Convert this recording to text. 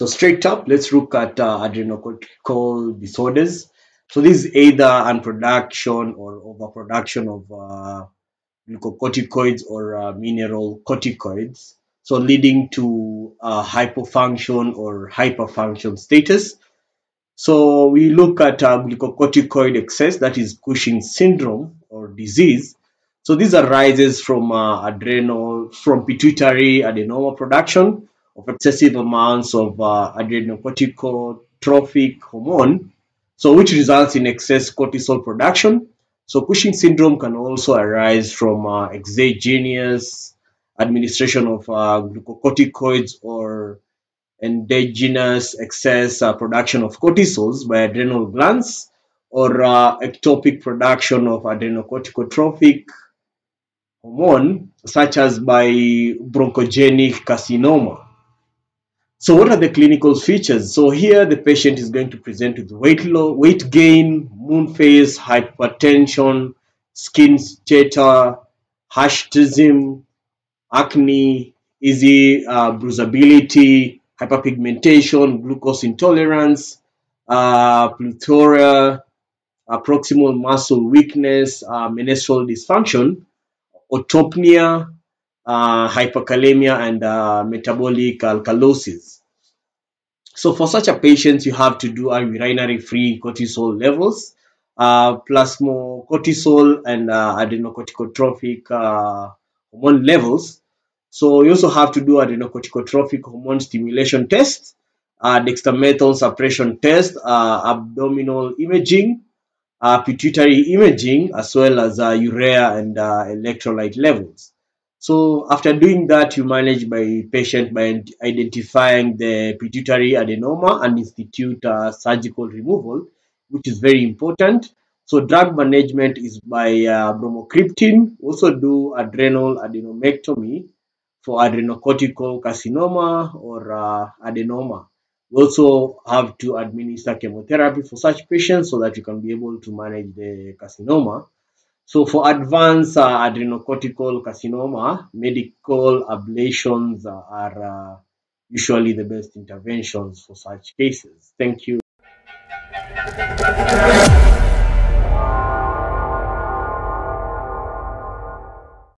So straight up, let's look at uh, adrenocortical disorders. So this is either unproduction or overproduction of uh, glucocorticoids or uh, mineralocorticoids. So leading to uh, hypofunction or hyperfunction status. So we look at uh, glucocorticoid excess, that is Cushing syndrome or disease. So this arises from uh, adrenal, from pituitary adenoma production of excessive amounts of uh, adrenocorticotropic hormone, so which results in excess cortisol production. So Cushing syndrome can also arise from uh, exogenous administration of uh, glucocorticoids or endogenous excess uh, production of cortisols by adrenal glands or uh, ectopic production of adrenocorticotropic hormone such as by bronchogenic carcinoma. So what are the clinical features? So here the patient is going to present with weight low, weight gain, moon face, hypertension, skin chatter, hirsutism, acne, easy uh, bruisability, hyperpigmentation, glucose intolerance, uh, plethora, uh, proximal muscle weakness, uh, menstrual dysfunction, osteopenia, uh, hyperkalemia, and uh, metabolic alkalosis. So for such a patient, you have to do a urinary-free cortisol levels, uh, plasma cortisol and uh, adrenocorticotropic uh, hormone levels. So you also have to do adrenocorticotropic hormone stimulation test, uh, dexamethasone suppression test, uh, abdominal imaging, uh, pituitary imaging, as well as uh, urea and electrolyte levels. So after doing that, you manage by patient by identifying the pituitary adenoma and institute uh, surgical removal, which is very important. So drug management is by uh, bromocriptine. Also do adrenal adenomectomy for adrenocortical carcinoma or uh, adenoma. We also have to administer chemotherapy for such patients so that you can be able to manage the carcinoma. So for advanced uh, adrenocortical carcinoma, medical ablations are uh, usually the best interventions for such cases. Thank you.